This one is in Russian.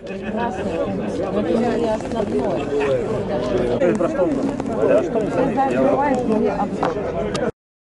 Например, основной. Ты закрываешь не обзор.